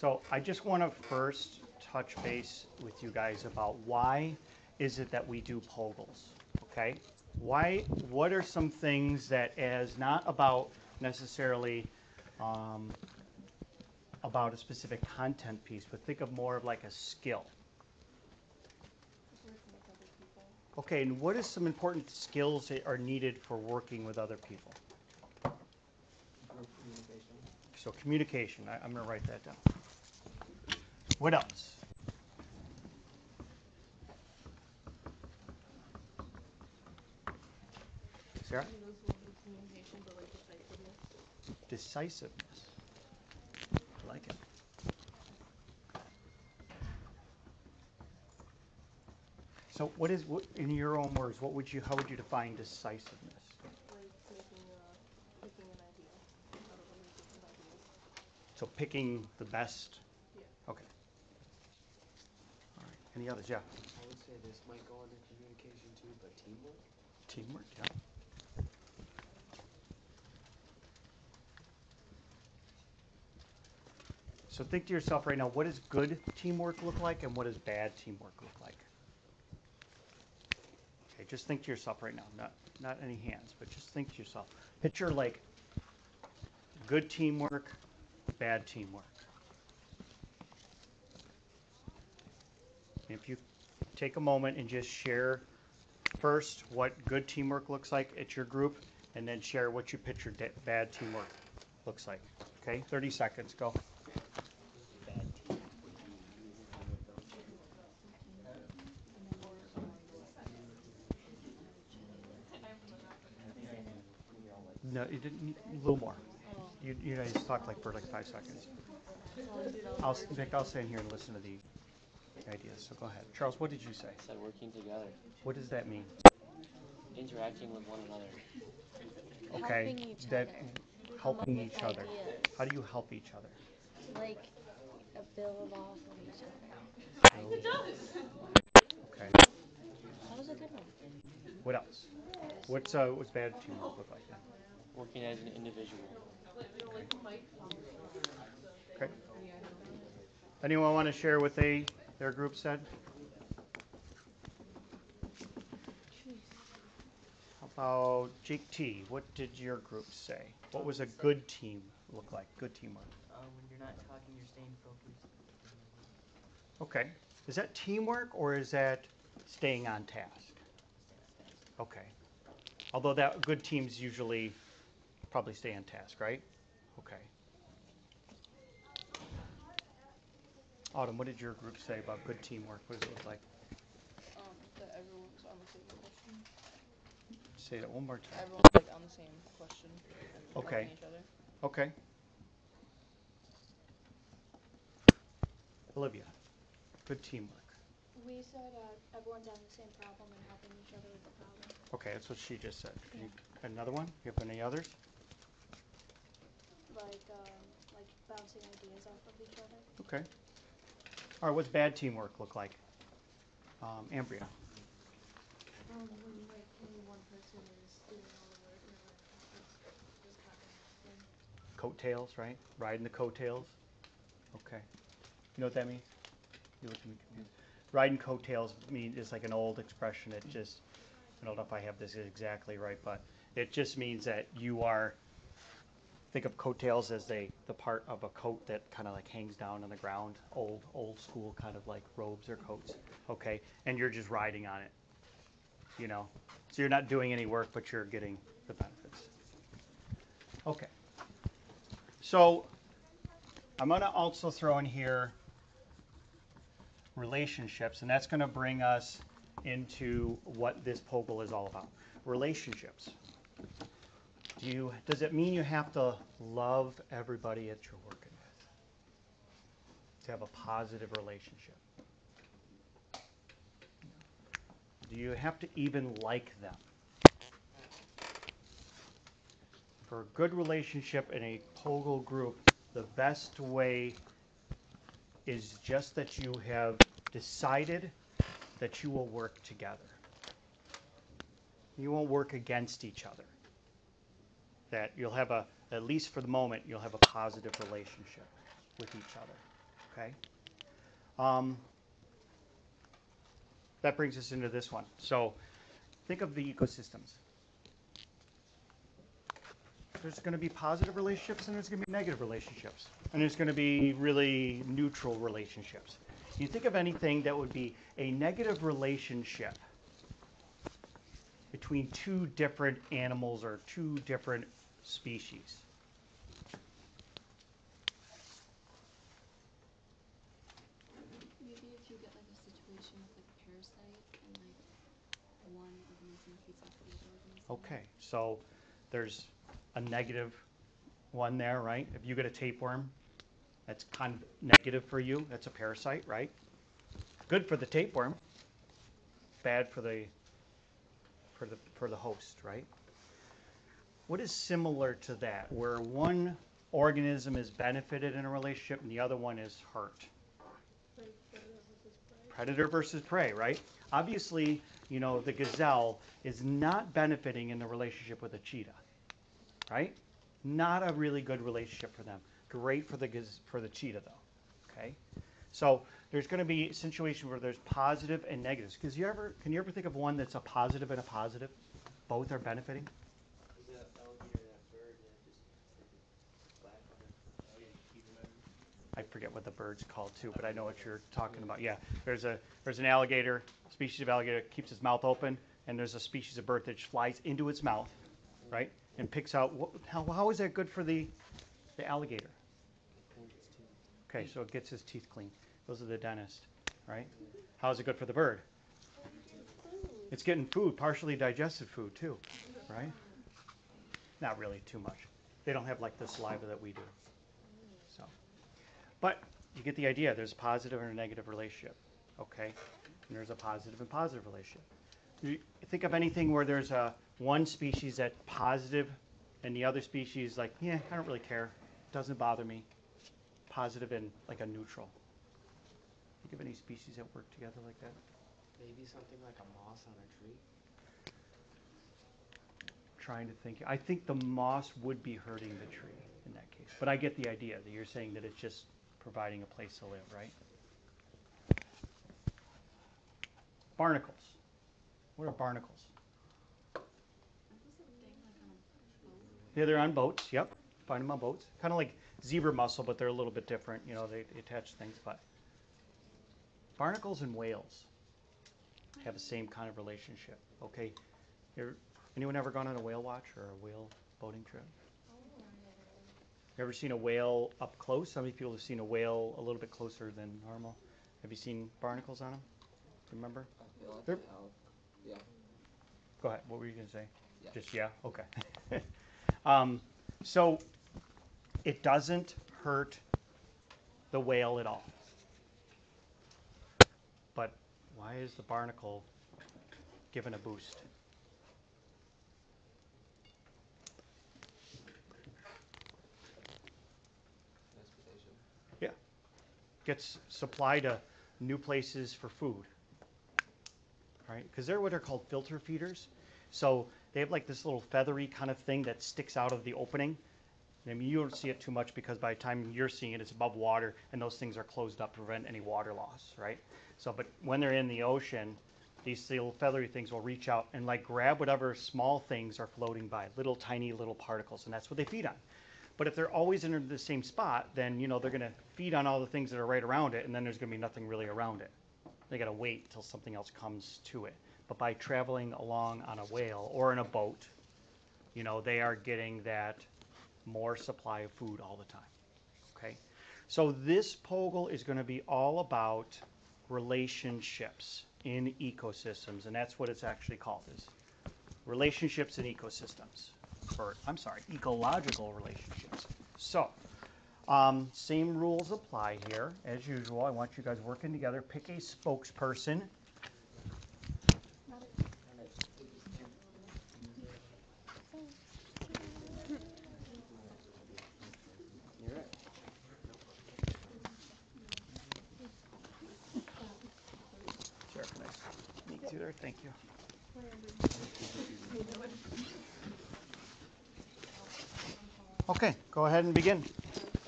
So I just want to first touch base with you guys about why is it that we do POGILs, okay? Why, what are some things that as not about necessarily um, about a specific content piece, but think of more of like a skill. Okay, and what is some important skills that are needed for working with other people? Group communication. So communication, I, I'm gonna write that down. What else? Sarah? communication, but like decisiveness. I like it. So what is, what, in your own words, what would you, how would you define decisiveness? Like making a, picking an idea out of a many different ideas. So picking the best? Yeah. Okay. All right, any others? Yeah, I would say this might go under communication too, but teamwork. teamwork, yeah. So think to yourself right now, what does good teamwork look like and what does bad teamwork look like? Okay, just think to yourself right now, not, not any hands, but just think to yourself. Picture like good teamwork, bad teamwork. If you take a moment and just share first what good teamwork looks like at your group, and then share what you picture bad teamwork looks like. Okay, 30 seconds, go. No, you didn't, need- a little more. You, you guys talk like for like five seconds. I'll, Vic, I'll stand here and listen to the ideas, so go ahead. Charles, what did you say? said working together, What does that mean? interacting with one another. Okay, Helping each that, other. helping each with other. How do you help each other? Like a build off of each other. Okay, That was a good one. what else? What's, uh, what's bad teamwork look like then? Working as an individual. Okay. Anyone want to share what they, their group said? How about Jake T? What did your group say? What was a good team look like? Good teamwork. Um, when you're not talking, you're staying focused. Okay. Is that teamwork or is that staying on task? Okay. Although that good teams usually probably stay on task, right? Okay. Autumn, what did your group say about good teamwork? What does it look like? Um, that everyone's on the same question. Say that one more time. Everyone's like on the same question. and Okay. Each other. Okay. Olivia, good teamwork. We said uh, everyone's having the same problem and helping each other with the problem. Okay, that's what she just said. Can you- Another one? You have any others? Like um, like bouncing ideas off of each other. Okay. All right, what's bad teamwork look like? Um, Ambria. Coattails, right? Riding the coattails. Okay. You know what that means? You look at me confused. Riding coattails mean is like an old expression. It just I don't know if I have this exactly right, but it just means that you are think of coattails as they the part of a coat that kind of like hangs down on the ground, old old school kind of like robes or coats. Okay, and you're just riding on it. You know, so you're not doing any work, but you're getting the benefits. Okay. So I'm going to also throw in here relationships, and that's going to bring us into what this POGIL is all about. Relationships. Do you, does it mean you have to love everybody that you're working with? To have a positive relationship? Do you have to even like them? For a good relationship in a POGIL group, the best way is just that you have decided that you will work together. You won't work against each other. That you'll have a, at least for the moment, you'll have a positive relationship with each other. Okay. Um, that brings us into this one. So think of the ecosystems. There's going to be positive relationships and there's going to be negative relationships. And there's going to be really neutral relationships. You think of anything that would be a negative relationship between two different animals or two different species. Maybe if you get like a situation with like a parasite and like one organism feeds off the other organism. Okay, so there's a negative one there, right? If you get a tapeworm, that's kind of negative for you. That's a parasite, right? Good for the tapeworm, bad for the for the for the host, right? What is similar to that, where one organism is benefited in a relationship and the other one is hurt? Predator versus prey. right? Obviously, you know, the gazelle is not benefiting in the relationship with a cheetah, right? Not a really good relationship for them. Great for the gaz- for the cheetah though. Okay? So there's going to be a situation where there's positive and negatives. Because you ever can you ever think of one that's a positive and a positive? Both are benefiting. Is that alligator that bird and it just it's like a black on it? Oh yeah, keep remembering. I forget what the bird's called too, but I know what you're talking about. Yeah, there's a there's an alligator species of alligator keeps its mouth open, and there's a species of bird that flies into its mouth, right, and picks out. How how is that good for the the alligator? Okay, so it gets his teeth clean. Those are the dentist, right? How is it good for the bird? It's getting food, partially digested food too, right? Not really too much. They don't have like the saliva that we do. But you get the idea. There's a positive and a negative relationship, okay? And there's a positive and positive relationship. You think of anything where there's a one species that's positive, and the other species like, yeah, I don't really care. Doesn't bother me. Positive and like a neutral. Think of any species that work together like that? Maybe something like a moss on a tree. trying to think. I think the moss would be hurting the tree in that case. But I get the idea that you're saying that it's just providing a place to live, right? Barnacles. What are barnacles? Yeah, they're on boats. Yep, find them on boats. Kind of like zebra mussel, but they're a little bit different. You know, they, they attach things. But barnacles and whales have the same kind of relationship. Okay, Here, anyone ever gone on a whale watch or a whale boating trip? You ever seen a whale up close? How many people have seen a whale a little bit closer than normal? Have you seen barnacles on them? Remember? Feel like They're- Yeah. Go ahead. What were you going to say? Yeah. Just yeah? Okay. um, so it doesn't hurt the whale at all. But why is the barnacle given a boost? Transportation. Yeah. Gets supply to new places for food. Right? Because they're what are called filter feeders. So they have like this little feathery kind of thing that sticks out of the opening. I mean, you don't see it too much because by the time you're seeing it, it's above water, and those things are closed up to prevent any water loss, right? So, but when they're in the ocean, these little feathery things will reach out and like grab whatever small things are floating by, little tiny little particles, and that's what they feed on. But if they're always in the same spot, then you know they're going to feed on all the things that are right around it, and then there's going to be nothing really around it. They got to wait till something else comes to it. But by traveling along on a whale or in a boat, you know they are getting that more supply of food all the time. Okay, so this POGIL is going to be all about relationships in ecosystems, and that's what it's actually called is relationships in ecosystems, or I'm sorry, ecological relationships. So, um, same rules apply here as usual. I want you guys working together. Pick a spokesperson. Meet you there? Thank you. Okay, go ahead and begin.